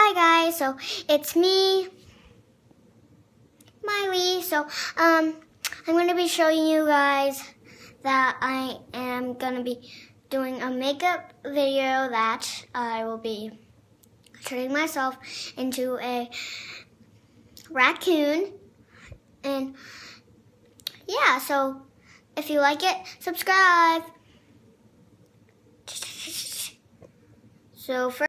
Hi guys, so it's me, Miley. So um, I'm going to be showing you guys that I am going to be doing a makeup video that I will be turning myself into a raccoon. And yeah, so if you like it, subscribe. So first